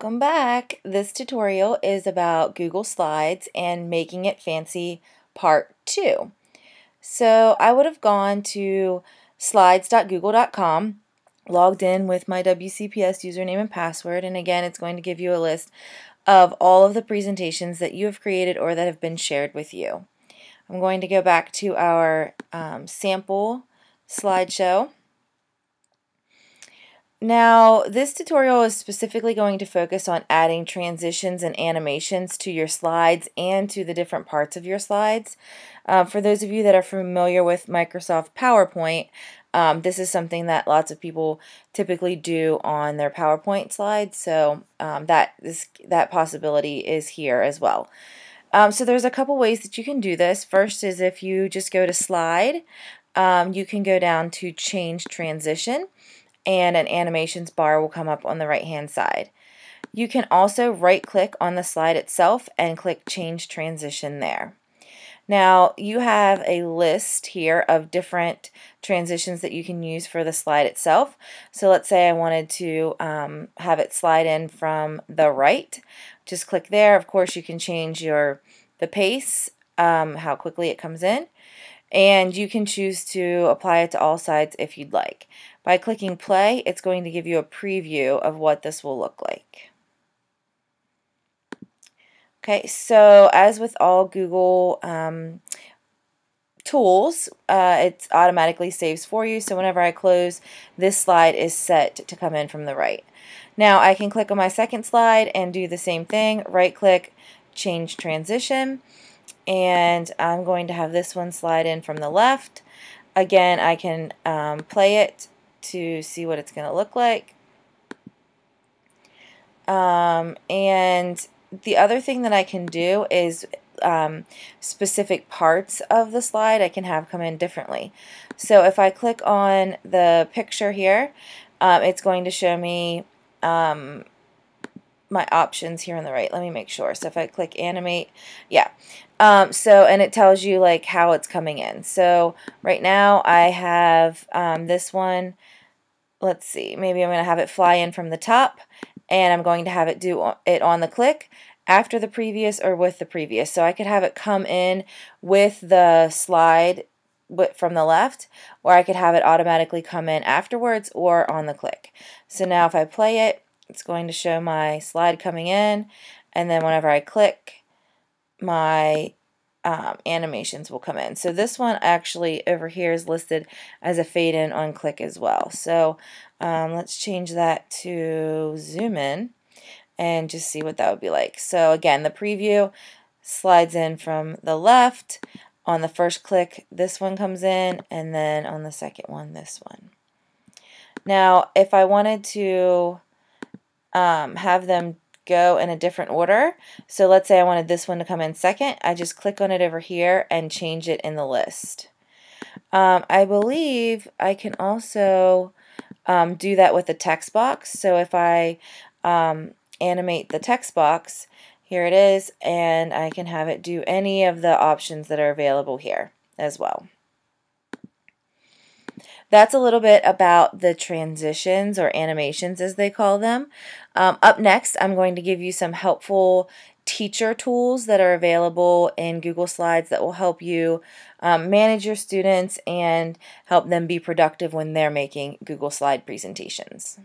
Welcome back. This tutorial is about Google Slides and making it fancy part 2. So I would have gone to slides.google.com, logged in with my WCPS username and password, and again it's going to give you a list of all of the presentations that you have created or that have been shared with you. I'm going to go back to our um, sample slideshow now, this tutorial is specifically going to focus on adding transitions and animations to your slides and to the different parts of your slides. Uh, for those of you that are familiar with Microsoft PowerPoint, um, this is something that lots of people typically do on their PowerPoint slides, so um, that, is, that possibility is here as well. Um, so there's a couple ways that you can do this. First is if you just go to Slide, um, you can go down to Change Transition and an animations bar will come up on the right hand side. You can also right click on the slide itself and click change transition there. Now you have a list here of different transitions that you can use for the slide itself. So let's say I wanted to um, have it slide in from the right. Just click there. Of course you can change your the pace, um, how quickly it comes in and you can choose to apply it to all sides if you'd like. By clicking play, it's going to give you a preview of what this will look like. Okay, so as with all Google um, tools, uh, it automatically saves for you. So whenever I close, this slide is set to come in from the right. Now I can click on my second slide and do the same thing. Right click, change transition and I'm going to have this one slide in from the left. Again, I can um, play it to see what it's going to look like. Um, and the other thing that I can do is um, specific parts of the slide I can have come in differently. So if I click on the picture here, um, it's going to show me um, my options here on the right. Let me make sure. So if I click animate, yeah. Um, so, and it tells you like how it's coming in. So right now I have um, this one, let's see, maybe I'm going to have it fly in from the top and I'm going to have it do it on the click after the previous or with the previous. So I could have it come in with the slide from the left or I could have it automatically come in afterwards or on the click. So now if I play it, it's going to show my slide coming in and then whenever I click my um, animations will come in. So this one actually over here is listed as a fade in on click as well. So um, let's change that to zoom in and just see what that would be like. So again, the preview slides in from the left. On the first click, this one comes in, and then on the second one, this one. Now, if I wanted to um, have them go in a different order. So let's say I wanted this one to come in second. I just click on it over here and change it in the list. Um, I believe I can also um, do that with the text box. So if I um, animate the text box, here it is, and I can have it do any of the options that are available here as well. That's a little bit about the transitions or animations as they call them. Um, up next, I'm going to give you some helpful teacher tools that are available in Google Slides that will help you um, manage your students and help them be productive when they're making Google Slide presentations.